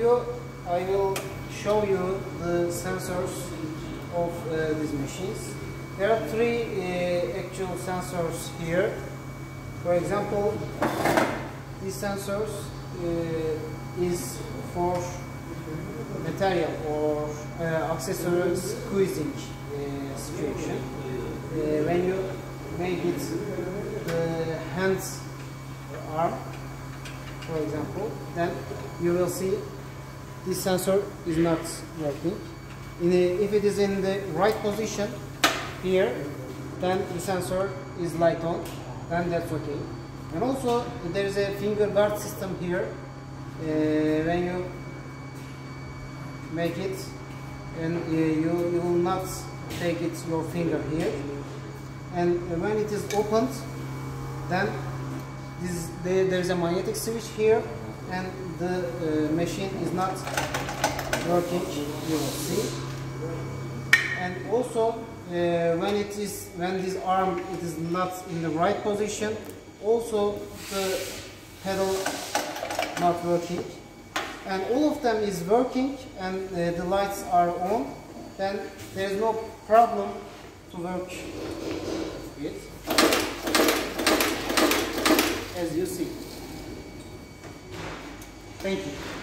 I will show you the sensors of uh, these machines. There are three uh, actual sensors here. For example, these sensors uh, is for material or uh, accessory squeezing uh, situation. Uh, when you make it the hands arm, for example, then you will see this sensor is not working. If it is in the right position here, then the sensor is light on, then that's okay. And also there is a finger guard system here. Uh, when you make it, and uh, you, you will not take it your finger here. And when it is opened, then this, there is a magnetic switch here and the uh, machine is not working you will see. And also uh, when it is when this arm it is not in the right position also the pedal not working. And all of them is working and uh, the lights are on then there is no problem to work it as you see Thank you.